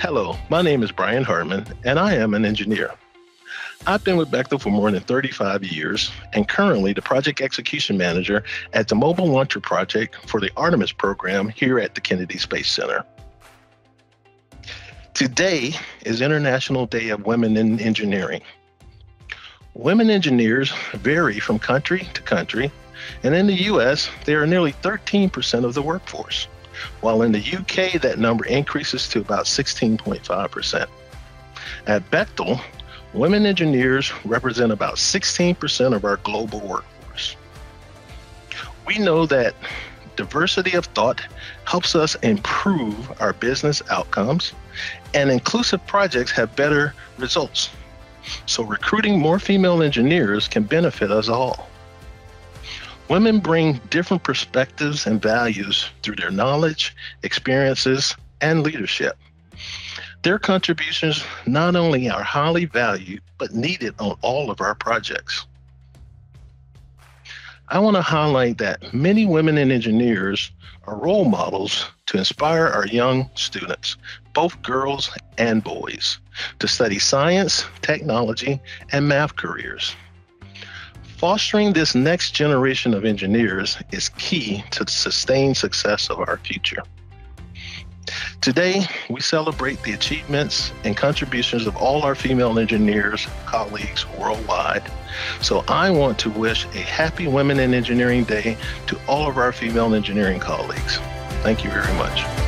Hello, my name is Brian Hartman, and I am an engineer. I've been with Bechtel for more than 35 years and currently the project execution manager at the Mobile Launcher Project for the Artemis program here at the Kennedy Space Center. Today is International Day of Women in Engineering. Women engineers vary from country to country, and in the US, they are nearly 13% of the workforce, while in the UK, that number increases to about 16.5%. At Bechtel, women engineers represent about 16% of our global workforce. We know that diversity of thought helps us improve our business outcomes, and inclusive projects have better results. So, recruiting more female engineers can benefit us all. Women bring different perspectives and values through their knowledge, experiences, and leadership. Their contributions not only are highly valued, but needed on all of our projects. I want to highlight that many women in engineers are role models to inspire our young students, both girls and boys, to study science, technology, and math careers. Fostering this next generation of engineers is key to the sustained success of our future. Today, we celebrate the achievements and contributions of all our female engineers, colleagues worldwide. So I want to wish a happy Women in Engineering Day to all of our female engineering colleagues. Thank you very much.